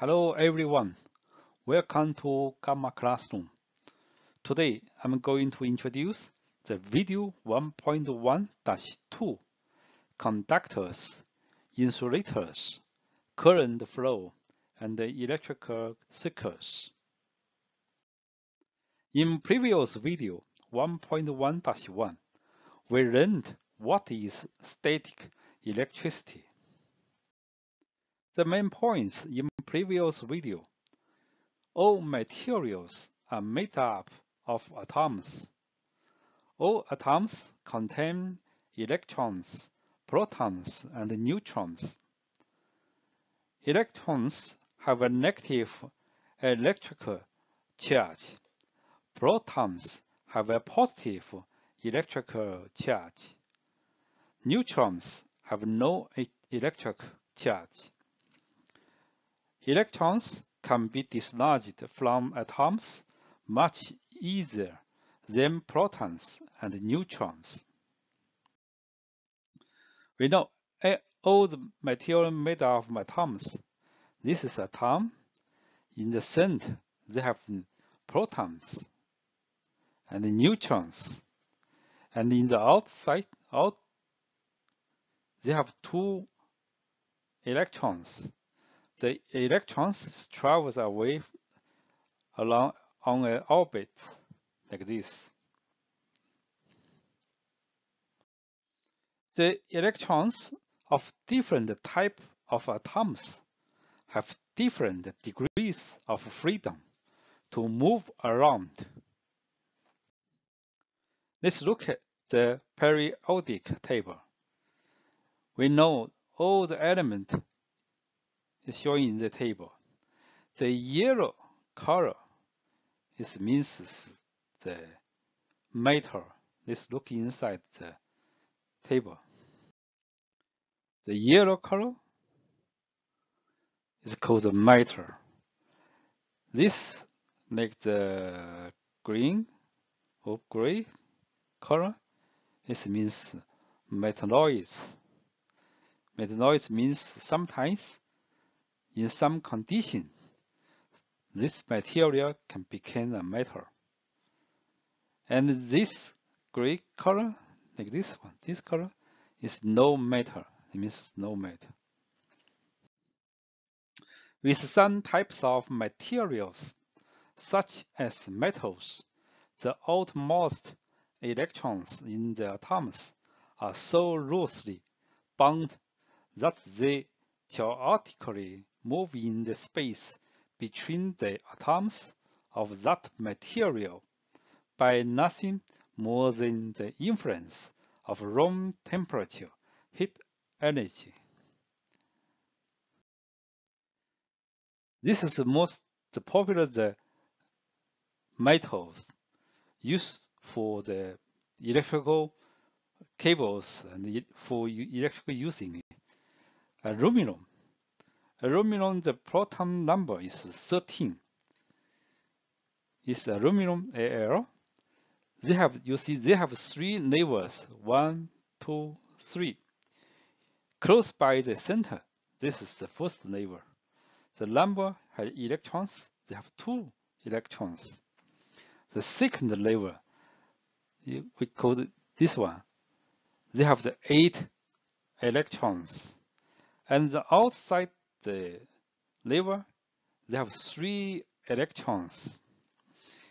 Hello everyone, welcome to Gamma Classroom. Today I'm going to introduce the video 1.1-2 conductors, insulators, current flow, and electrical circuits. In previous video 1.1-1, we learned what is static electricity. The main points in previous video. All materials are made up of atoms. All atoms contain electrons, protons, and neutrons. Electrons have a negative electrical charge. Protons have a positive electrical charge. Neutrons have no electric charge. Electrons can be dislodged from atoms much easier than protons and neutrons. We know all the material made of atoms. This is atom. In the center, they have protons and neutrons. And in the outside, out, they have two electrons the electrons travels away along on an orbit like this. The electrons of different type of atoms have different degrees of freedom to move around. Let's look at the periodic table. We know all the elements is shown in the table. The yellow color is means the metal. Let's look inside the table. The yellow color is called the metal. This like the green or gray color. This means metalloids. Metalloids means sometimes in some condition, this material can become a metal. And this gray color, like this one, this color, is no metal. It means no metal. With some types of materials, such as metals, the outermost electrons in the atoms are so loosely bound that they chaotically move in the space between the atoms of that material by nothing more than the influence of room temperature, heat energy. This is the most popular the metals used for the electrical cables and for electrical using. Aluminum Aluminum, the proton number is 13. Is aluminum Al. They have, you see, they have three levels, one, two, three. Close by the center, this is the first level. The number has electrons, they have two electrons. The second level, we call this one, they have the eight electrons. And the outside the lever, they have three electrons.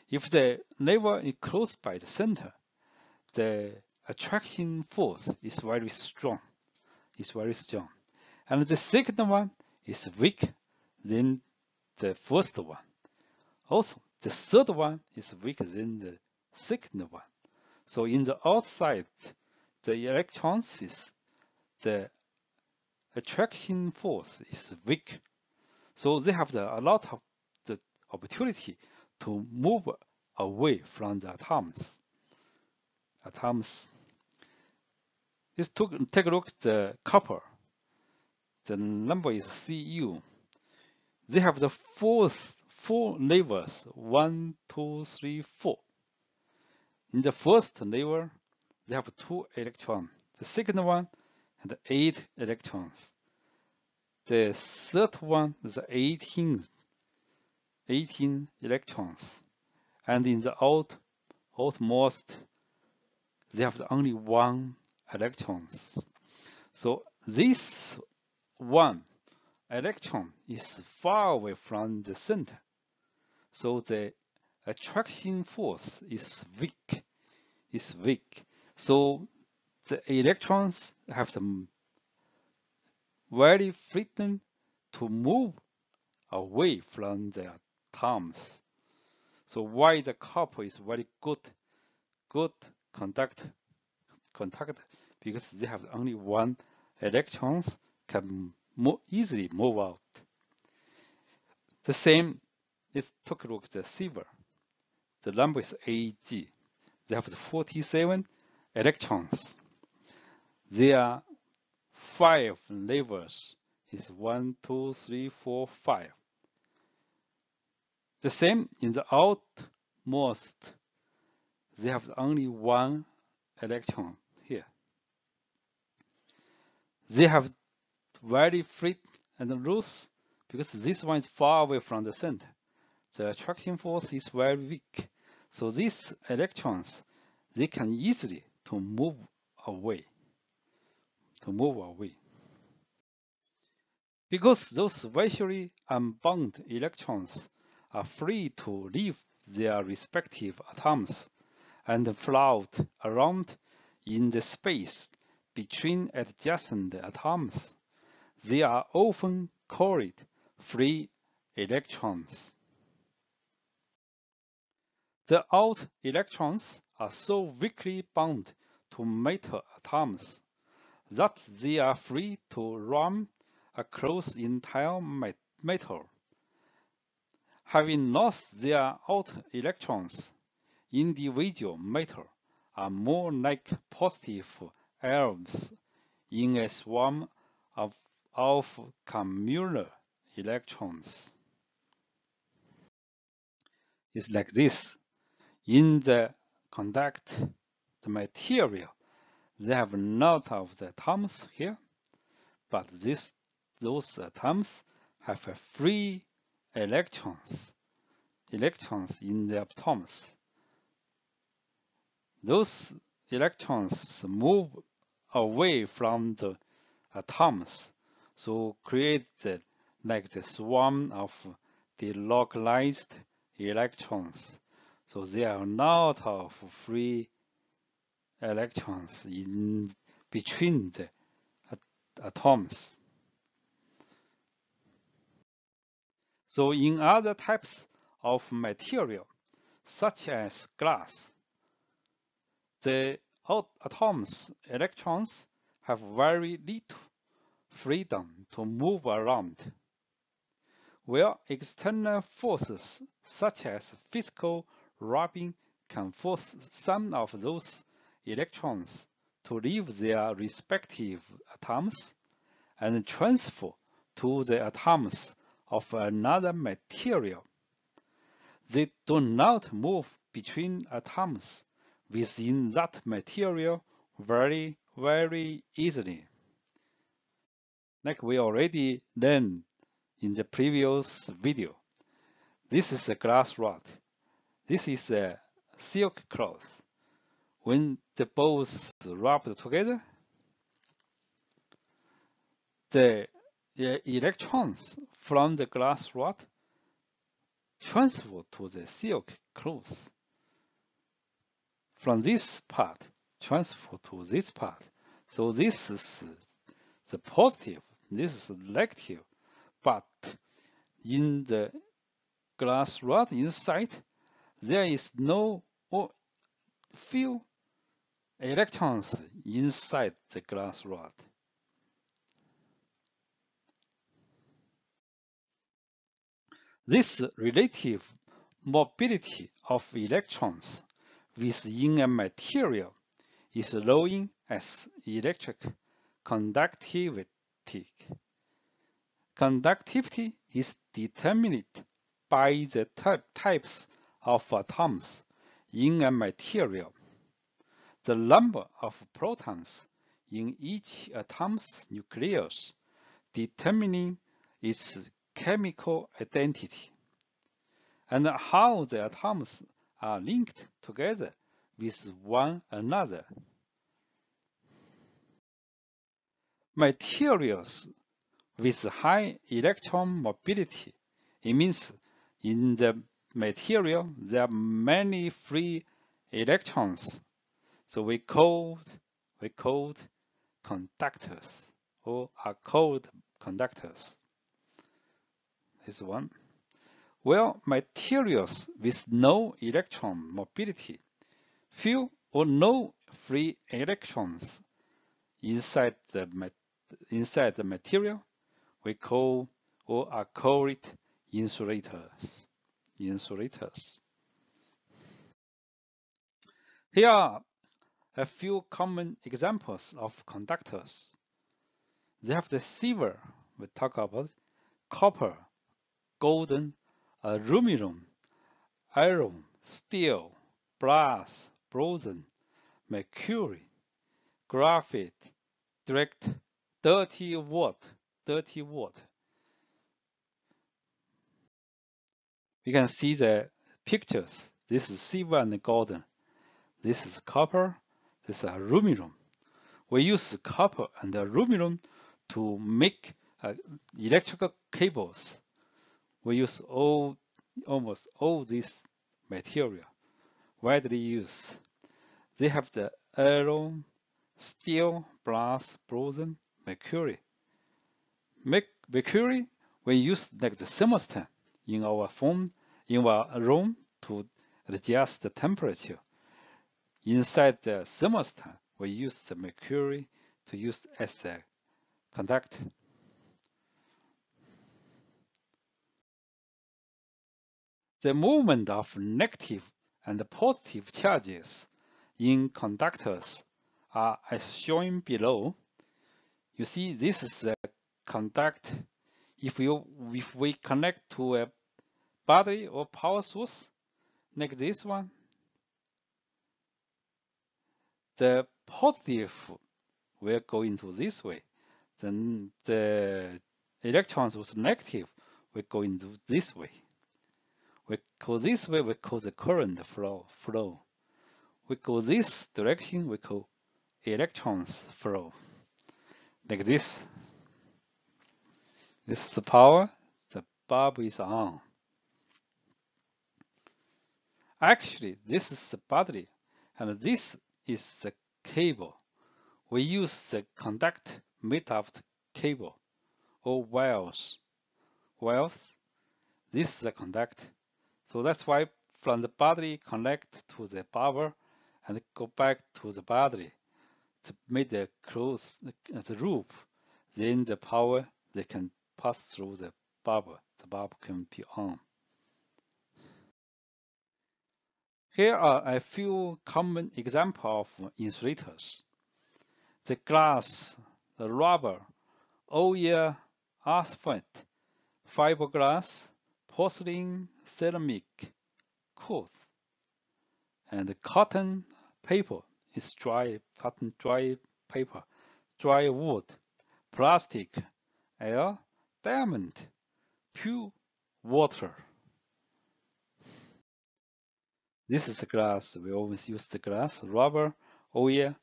If the lever is close by the center, the attraction force is very strong. Is very strong. And the second one is weak than the first one. Also, the third one is weaker than the second one. So in the outside, the electrons is the attraction force is weak. So they have the, a lot of the opportunity to move away from the atoms. Atoms. Let's took, take a look at the copper. The number is Cu. They have the four, four levels, one, two, three, four. In the first level, they have two electrons. The second one and eight electrons. The third one is 18, 18 electrons. And in the out, outmost, they have only one electrons. So this one electron is far away from the center. So the attraction force is weak, is weak. So the electrons have the very freedom to move away from their atoms. So why the copper is very good, good conduct, contact because they have only one electrons can more easily move out. The same, let's take a look at the silver. The number is Ag. They have 47 electrons. There are five levels. Is one, two, three, four, five. The same in the outmost. They have only one electron here. They have very free and loose because this one is far away from the center. The attraction force is very weak. So these electrons, they can easily to move away, move away. Because those virtually unbound electrons are free to leave their respective atoms and float around in the space between adjacent atoms. They are often called free electrons. The out electrons are so weakly bound to metal atoms that they are free to roam across entire metal. Having lost their out electrons, individual metal are more like positive ions in a swarm of, of communal electrons. It's like this. In the conduct, the material, they have not of the atoms here, but this those uh, atoms have uh, free electrons, electrons in their atoms. Those electrons move away from the atoms, so create the, like the swarm of delocalized electrons. So they are not of free electrons in between the atoms. So in other types of material, such as glass, the atoms electrons have very little freedom to move around, where external forces such as physical rubbing can force some of those electrons to leave their respective atoms and transfer to the atoms of another material. They do not move between atoms within that material very, very easily. Like we already learned in the previous video. This is a glass rod. This is a silk cloth. When the both rubbed together, the electrons from the glass rod transfer to the silk cloth. From this part, transfer to this part. So this is the positive, this is negative. But in the glass rod inside, there is no oh, few electrons inside the glass rod. This relative mobility of electrons within a material is known as electric conductivity. Conductivity is determined by the types of atoms in a material. The number of protons in each atom's nucleus determining its chemical identity and how the atoms are linked together with one another. Materials with high electron mobility, it means in the material there are many free electrons. So we called we called conductors or are called conductors. This one. Well, materials with no electron mobility, few or no free electrons inside the inside the material, we call or are called insulators. Insulators. Here a few common examples of conductors. They have the silver, we talk about copper, golden, aluminum, iron, steel, brass, bronze, mercury, graphite, direct, dirty wood, dirty wood. We can see the pictures. This is silver and golden. This is copper. Is aluminum. We use copper and aluminum to make uh, electrical cables we use all almost all these material widely used. They have the iron, steel, brass, bronze, mercury. Mercury we use like the thermostat in our phone in our room to adjust the temperature. Inside the thermostat, we use the mercury to use as a conductor. The movement of negative and positive charges in conductors are as shown below. You see, this is the conduct. If you if we connect to a battery or power source, like this one, the positive will go into this way. Then the electrons with negative will go into this way. We call this way, we call the current flow. flow. We go this direction, we call electrons flow. Like this. This is the power, the bulb is on. Actually, this is the battery, and this is the cable. We use the conduct made of the cable or wires. Wires, this is the conduct so that's why from the battery connect to the power and go back to the battery to make the close the roof. Then the power they can pass through the bulb. The bulb can be on. Here are a few common examples of insulators. The glass, the rubber, oil, asphalt, fiberglass, porcelain, ceramic, cloth, and cotton paper is dry cotton dry paper, dry wood, plastic, air, diamond, pure water. This is glass. We always use the glass, rubber, oil,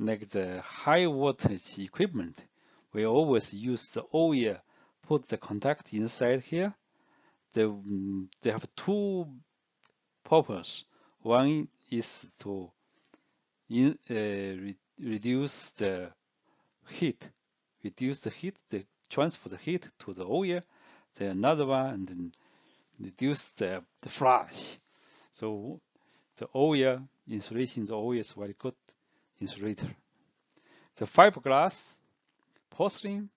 like the high voltage equipment. We always use the oil, put the contact inside here, they, they have two purposes. One is to in, uh, re reduce the heat, reduce the heat, the transfer the heat to the oil. The another one and then reduce the, the flash. So the oil insulation, is very good insulator. The fiberglass, porcelain,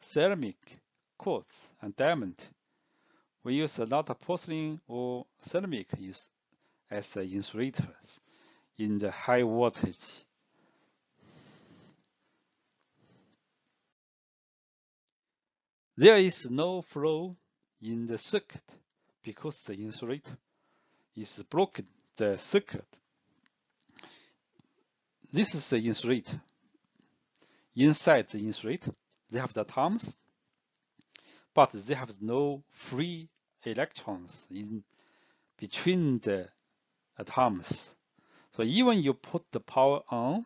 ceramic, quartz, and diamond we use a lot of porcelain or ceramic use as insulators in the high voltage. There is no flow in the circuit because the insulator is broken the circuit. This is the insulator. Inside the insulator, they have the atoms but they have no free electrons in between the atoms. So even you put the power on,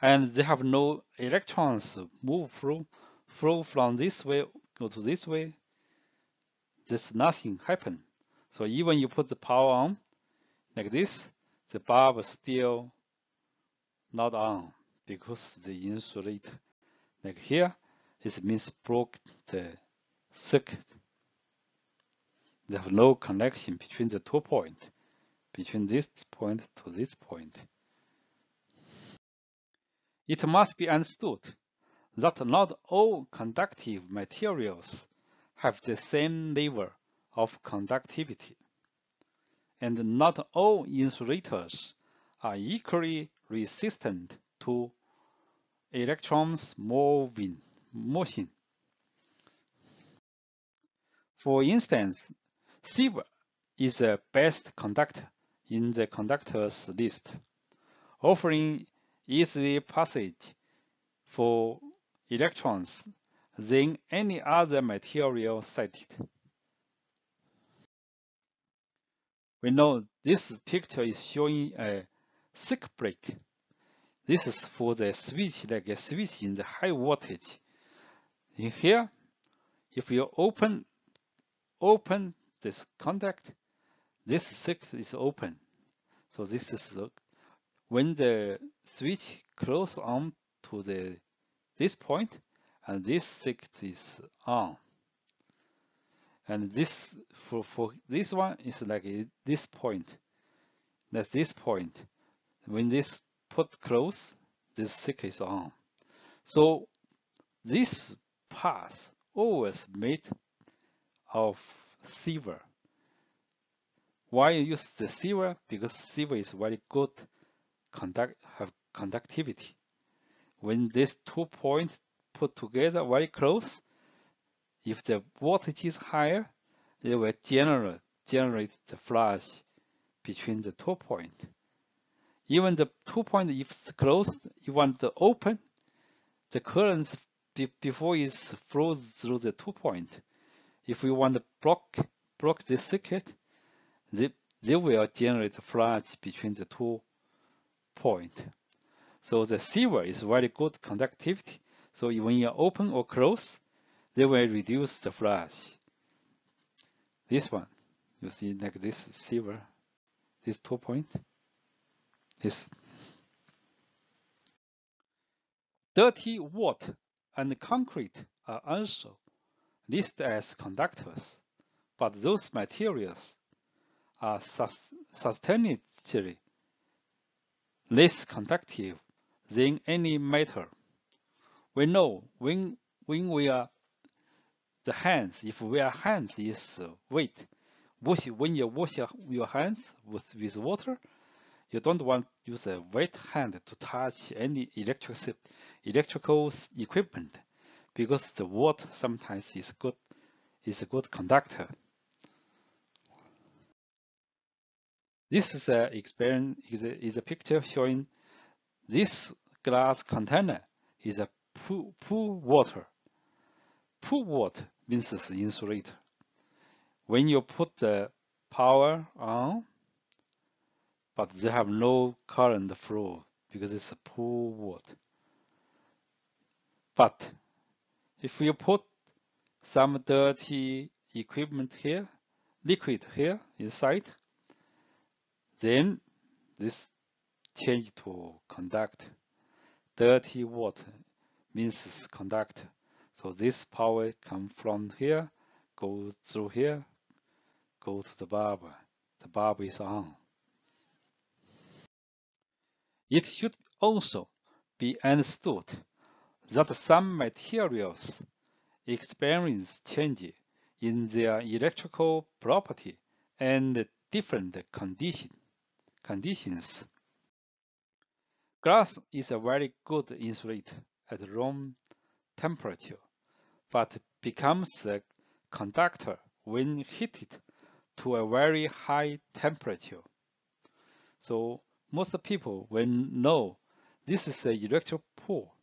and they have no electrons move through, flow from this way, go to this way, there's nothing happen. So even you put the power on, like this, the bulb still not on because the insulate, like here, it means broke the circuit. They have no connection between the two points, between this point to this point. It must be understood that not all conductive materials have the same level of conductivity, and not all insulators are equally resistant to electrons moving motion. For instance, silver is the best conductor in the conductors list, offering easy passage for electrons than any other material cited. We know this picture is showing a circuit break. This is for the switch, like a switch in the high voltage. In here, if you open open this contact, this circuit is open. So this is when the switch close on to the this point and this circuit is on. And this for, for this one is like this point. That's this point. When this put close, this circuit is on. So this path always made of silver. Why you use the silver? Because silver is very good conduct have conductivity. When these two points put together very close, if the voltage is higher, it will generate generate the flash between the two point. Even the two point if it's closed, you want to open, the currents be, before it flows through the two point. If we want to block block the circuit, they, they will generate flash between the two point. So the silver is very good conductivity. So when you open or close, they will reduce the flash. This one, you see like this silver, this two point, is dirty water and concrete are also listed as conductors, but those materials are substantially less conductive than any metal. We know when when we are the hands, if we are hands is weight, wash, when you wash your hands with, with water, you don't want to use a wet hand to touch any electric, electrical equipment because the water sometimes is good is a good conductor. This is a experience is a, is a picture showing this glass container is a pool, pool water. Pool water means it's insulator. When you put the power on, but they have no current flow because it's a pool water. But if you put some dirty equipment here, liquid here inside, then this change to conduct. Dirty water means conduct. So this power come from here, go through here, go to the bulb. The bulb is on. It should also be understood that some materials experience change in their electrical property and different condition, conditions. Glass is a very good insulator at room temperature, but becomes a conductor when heated to a very high temperature. So most people will know this is an electric pool.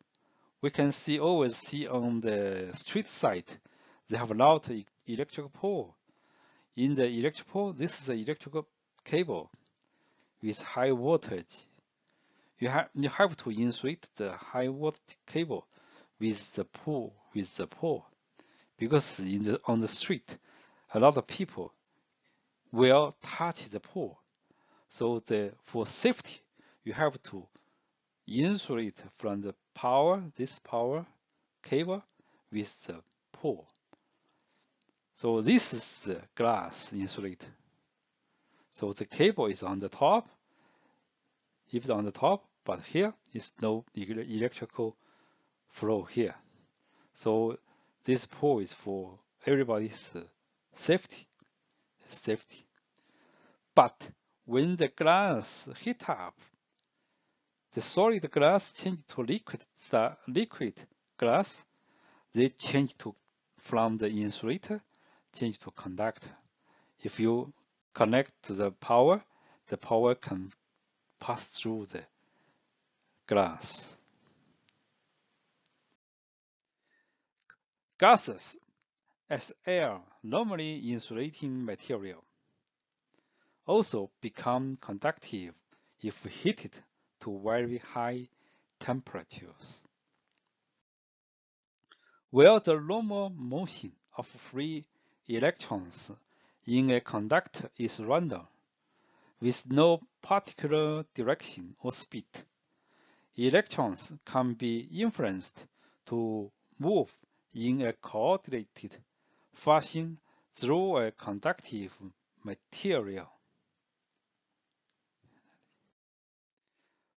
we can see always see on the street side, they have a lot of electrical pole. In the electric pole, this is an electrical cable with high voltage. You have you have to insulate the high voltage cable with the pole with the pole because in the on the street, a lot of people will touch the pole. So the for safety, you have to insulate from the power, this power cable with the pole. So this is the glass insulate. So the cable is on the top. If it's on the top, but here is no electrical flow here. So this pole is for everybody's uh, safety. Safety. But when the glass heat up, the solid glass change to liquid liquid glass, they change to from the insulator change to conductor. If you connect to the power, the power can pass through the glass. Gases as air er normally insulating material also become conductive if heated to very high temperatures. While the normal motion of free electrons in a conductor is random, with no particular direction or speed, electrons can be influenced to move in a coordinated fashion through a conductive material.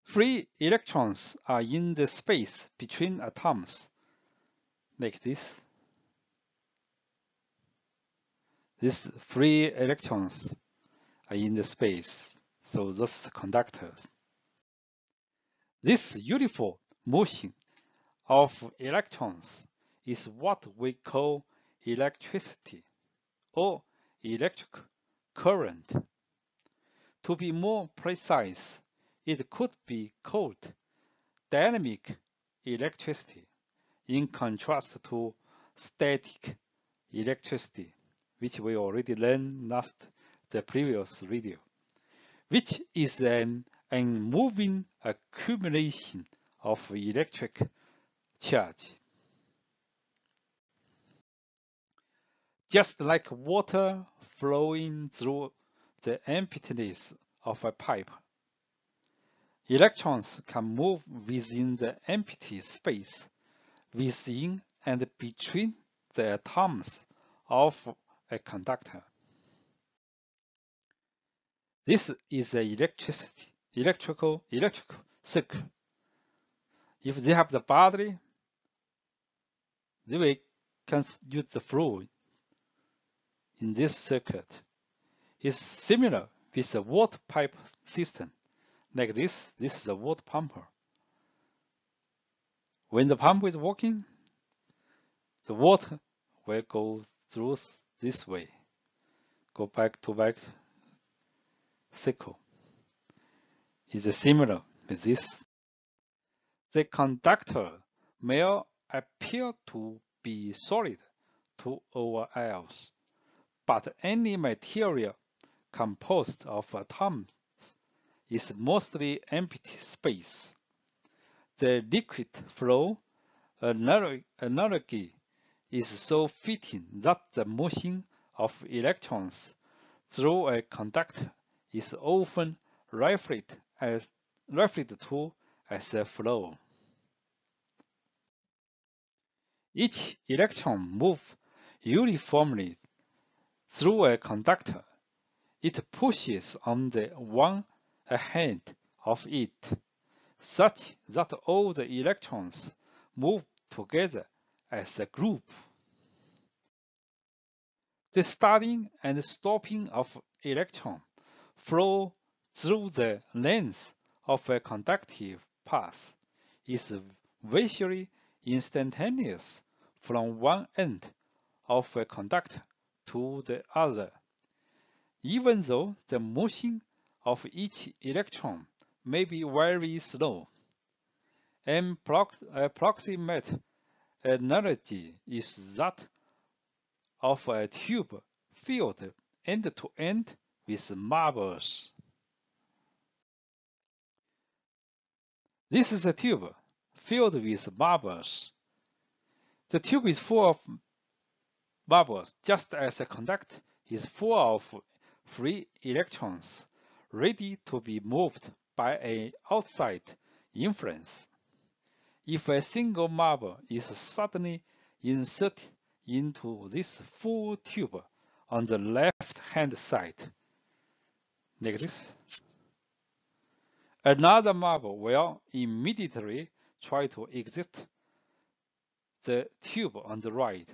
Free electrons are in the space between atoms, like this. These free electrons are in the space, so those conductors. This uniform motion of electrons is what we call electricity or electric current. To be more precise, it could be called dynamic electricity in contrast to static electricity, which we already learned last the previous video, which is an unmoving accumulation of electric charge. Just like water flowing through the emptiness of a pipe, Electrons can move within the empty space within and between the atoms of a conductor. This is electricity, electrical, electrical circuit. If they have the battery, they will can use the fluid in this circuit. It's similar with the water pipe system like this, this is a water pumper. When the pump is working, the water will go through this way, go back to back cycle. Is similar with this. The conductor may appear to be solid to our eyes, but any material composed of atoms is mostly empty space. The liquid flow analogy is so fitting that the motion of electrons through a conductor is often referred, as, referred to as a flow. Each electron moves uniformly through a conductor. It pushes on the one ahead of it, such that all the electrons move together as a group. The starting and stopping of electron flow through the length of a conductive path is visually instantaneous from one end of a conductor to the other, even though the motion of each electron may be very slow. An approximate analogy is that of a tube filled end to end with marbles. This is a tube filled with marbles. The tube is full of marbles, just as a conductor is full of free electrons, ready to be moved by an outside influence. If a single marble is suddenly inserted into this full tube on the left-hand side, like this, another marble will immediately try to exit the tube on the right.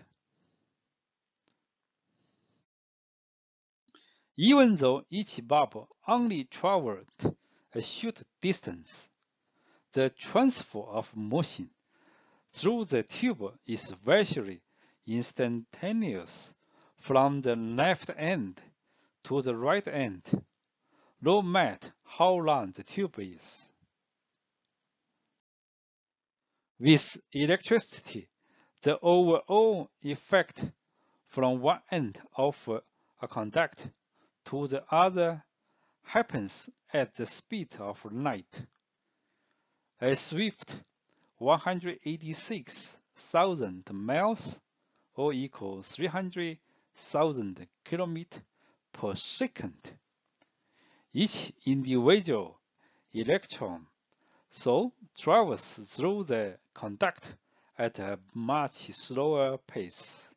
Even though each bubble only traveled a short distance, the transfer of motion through the tube is virtually instantaneous from the left end to the right end, no matter how long the tube is. With electricity, the overall effect from one end of a conductor to the other happens at the speed of light. A swift 186,000 miles or equal 300,000 kilometers per second. Each individual electron so travels through the conduct at a much slower pace.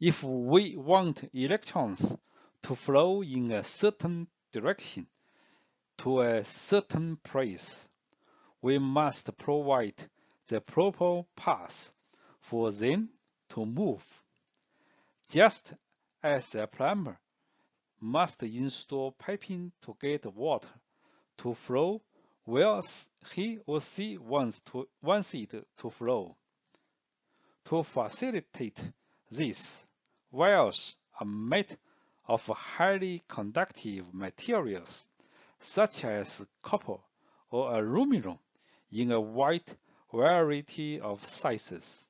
If we want electrons to flow in a certain direction to a certain place, we must provide the proper path for them to move. Just as a plumber must install piping to get water to flow where he or she wants, to, wants it to flow. To facilitate this, wires are made of highly conductive materials such as copper or aluminum in a wide variety of sizes.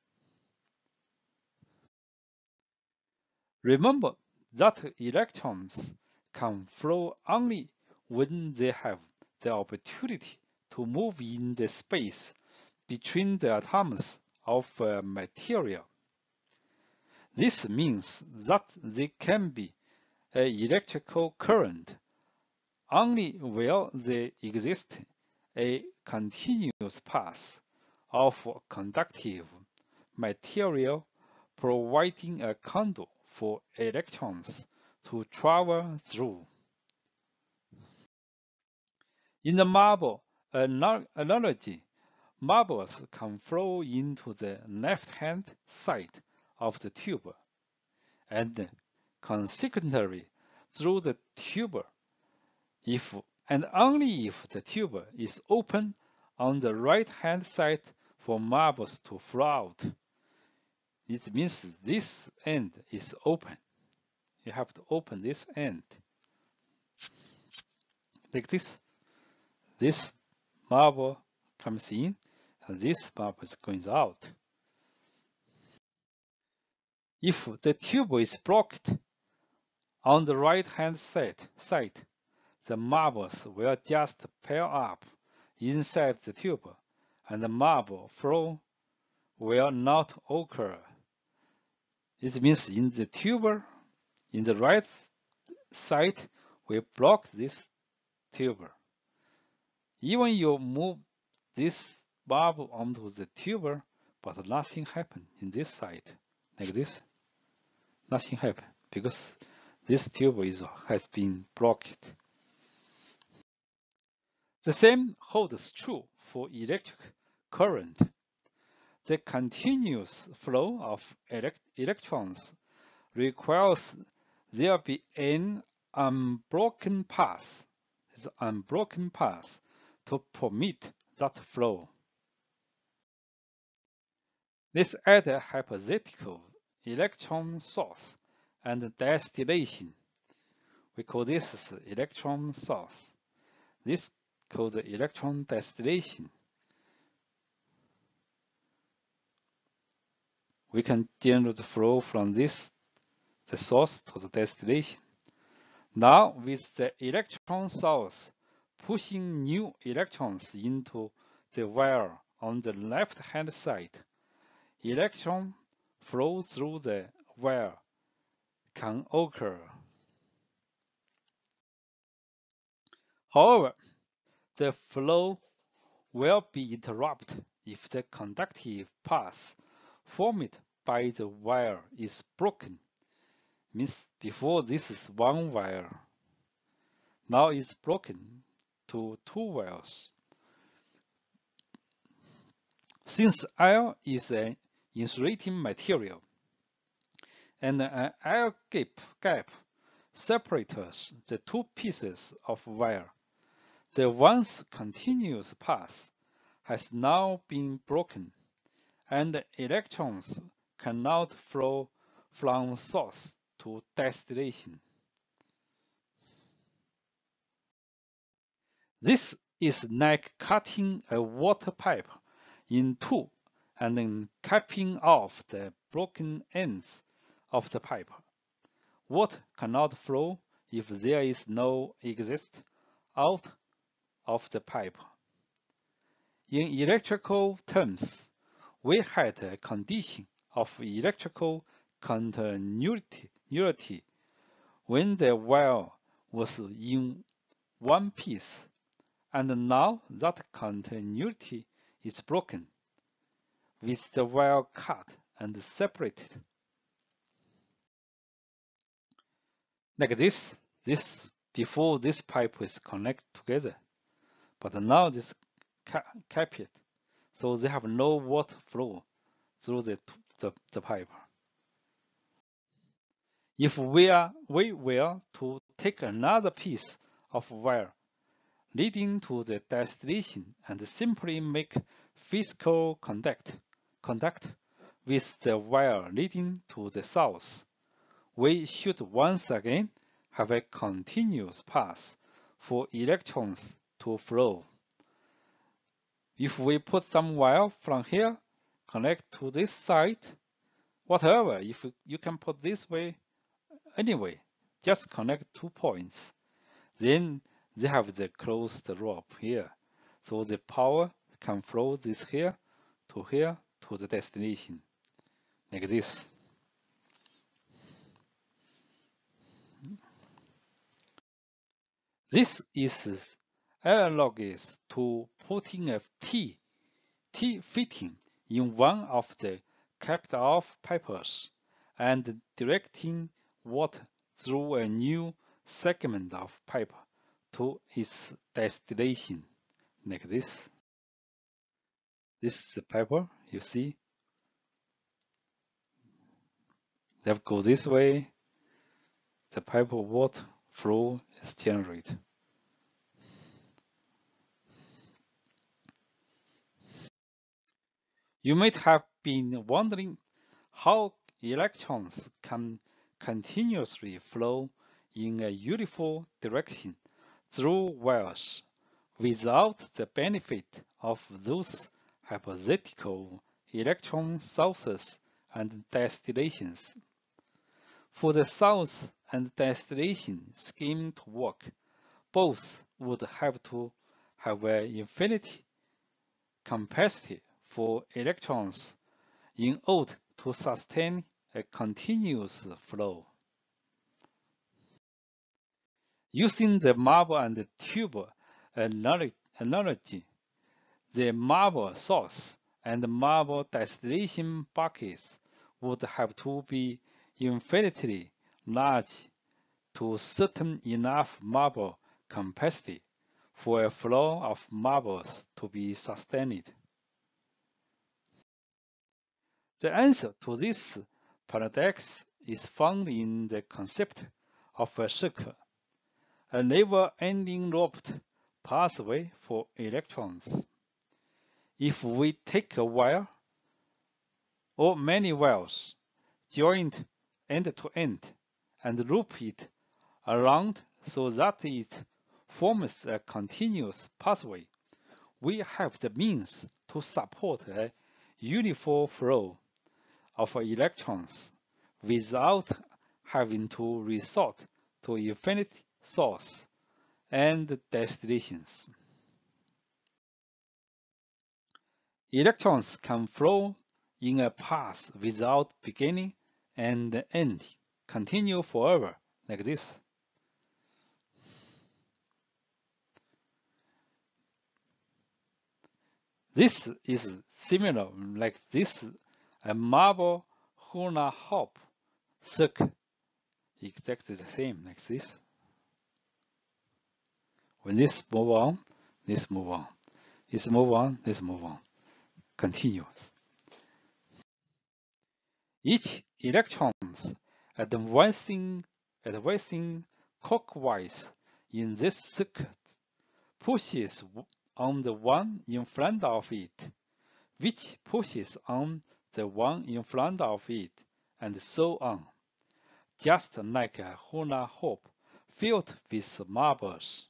Remember that electrons can flow only when they have the opportunity to move in the space between the atoms of a material. This means that they can be an electrical current only where there exists a continuous path of conductive material providing a conduit for electrons to travel through. In the marble analogy, marbles can flow into the left-hand side of the tube and consequently through the tube if and only if the tube is open on the right-hand side for marbles to flow out. It means this end is open. You have to open this end. Like this. This marble comes in and this marble is going out. If the tube is blocked on the right hand side, side the marbles will just pile up inside the tube and the marble flow will not occur. It means in the tube, in the right side, we block this tube. Even you move this marble onto the tube, but nothing happened in this side, like this. Nothing happened because this tube is, has been blocked. The same holds true for electric current. The continuous flow of elect electrons requires there be an unbroken path, the unbroken path to permit that flow. Let's add a hypothetical electron source and destination. We call this electron source. This called the electron destination. We can generate the flow from this, the source to the destination. Now with the electron source pushing new electrons into the wire on the left hand side, electron flow through the wire can occur. However, the flow will be interrupted if the conductive path formed by the wire is broken. Means before this is one wire. Now it's broken to two wires. Since air is an insulating material, and an uh, air gap, gap separates the two pieces of wire. The once continuous path has now been broken, and electrons cannot flow from source to destination. This is like cutting a water pipe in two and then capping off the broken ends of the pipe. Water cannot flow if there is no exit out of the pipe. In electrical terms, we had a condition of electrical continuity when the wire was in one piece, and now that continuity is broken, with the wire cut and separated. like this this before this pipe is connected together but now this cap it so they have no water flow through the, the, the pipe if we are we were to take another piece of wire leading to the destination and simply make physical contact contact with the wire leading to the source we should once again have a continuous path for electrons to flow. If we put some wire from here, connect to this side, whatever, if you can put this way, anyway, just connect two points. Then they have the closed rope here. So the power can flow this here to here to the destination, like this. This is analogous to putting a T, T fitting in one of the capped off pipes and directing water through a new segment of pipe to its destination, like this. This is the pipe, you see. They go this way, the pipe water flow is generated. You might have been wondering how electrons can continuously flow in a uniform direction through wires without the benefit of those hypothetical electron sources and destinations. For the source and destination scheme to work, both would have to have an infinite capacity for electrons in order to sustain a continuous flow. Using the marble and tube analogy, the marble source and marble destination buckets would have to be infinitely large to certain enough marble capacity for a flow of marbles to be sustained. The answer to this paradox is found in the concept of a circle, a never-ending looped pathway for electrons. If we take a wire or many wires joined end to end and loop it around so that it forms a continuous pathway, we have the means to support a uniform flow of electrons without having to resort to infinite source and destinations. Electrons can flow in a path without beginning and end, continue forever, like this. This is similar, like this, a marble hula hoop circle, exactly the same, like this. When this move on, this move on. This move on, this move on. Continuous. Each electrons advancing, advancing clockwise in this circuit pushes on the one in front of it, which pushes on the one in front of it, and so on, just like a hula hoop filled with marbles.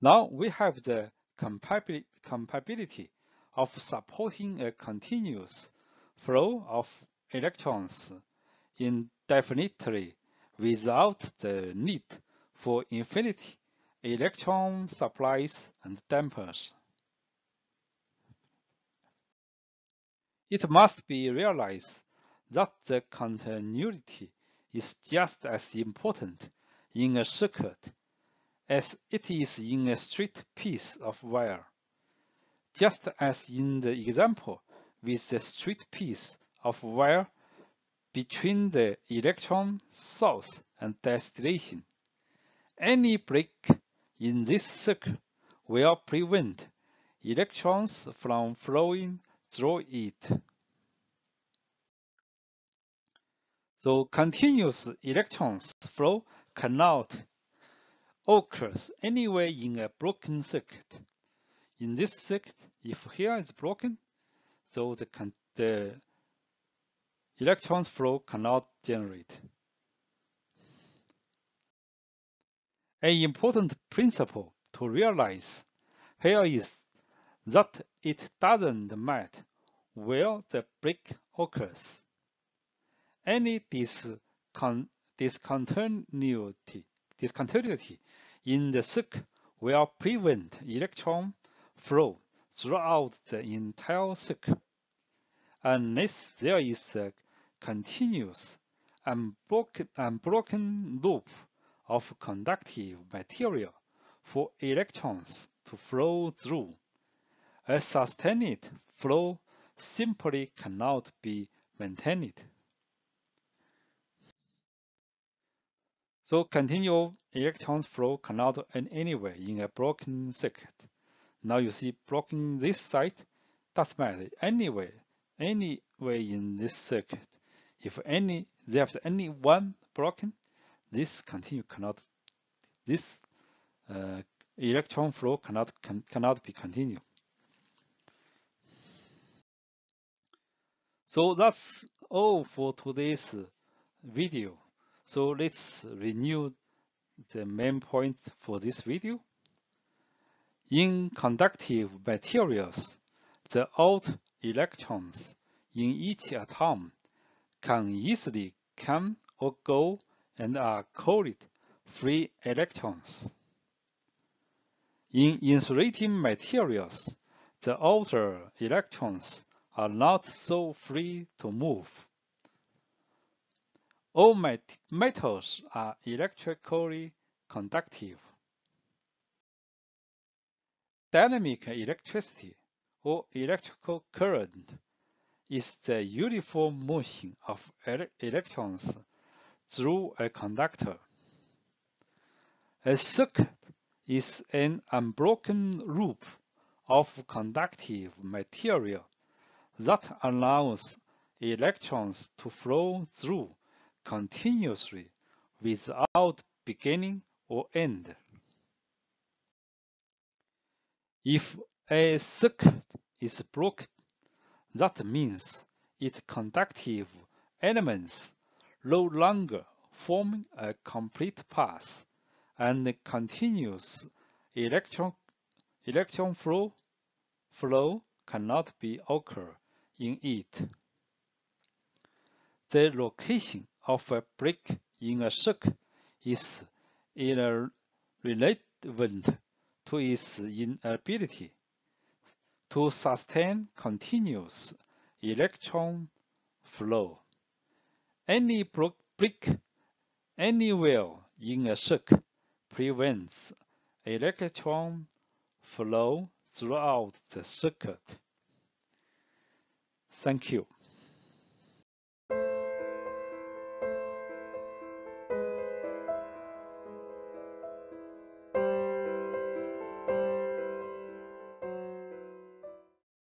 Now we have the compatibility of supporting a continuous flow of electrons indefinitely without the need for infinite electron supplies and dampers. It must be realized that the continuity is just as important in a circuit as it is in a straight piece of wire. Just as in the example with the straight piece of wire between the electron source and destination. Any break in this circuit will prevent electrons from flowing through it. So continuous electrons flow cannot occur anywhere in a broken circuit. In this circuit, if here is broken, so the, the electrons flow cannot generate. An important principle to realize here is that it doesn't matter where the break occurs. Any discon discontinuity, discontinuity in the circuit will prevent electron flow throughout the entire circuit, unless there is a continuous unbroken loop of conductive material for electrons to flow through. A sustained flow simply cannot be maintained. So continual electrons flow cannot end anywhere in a broken circuit. Now you see blocking this side, doesn't matter anywhere, anywhere in this circuit. If any there's any one broken, this continue cannot this uh, electron flow cannot can, cannot be continued. So that's all for today's video. So let's renew the main point for this video. In conductive materials, the out electrons in each atom can easily come or go and are called free electrons. In insulating materials, the outer electrons are not so free to move. All met metals are electrically conductive. Dynamic electricity or electrical current is the uniform motion of electrons through a conductor. A circuit is an unbroken loop of conductive material that allows electrons to flow through continuously without beginning or end. If a circuit is broken, that means its conductive elements no longer form a complete path and continuous electron, electron flow, flow cannot be occur in it. The location of a brick in a circuit is irrelevant to its inability to sustain continuous electron flow. Any brick anywhere in a circuit prevents electron flow throughout the circuit. Thank you.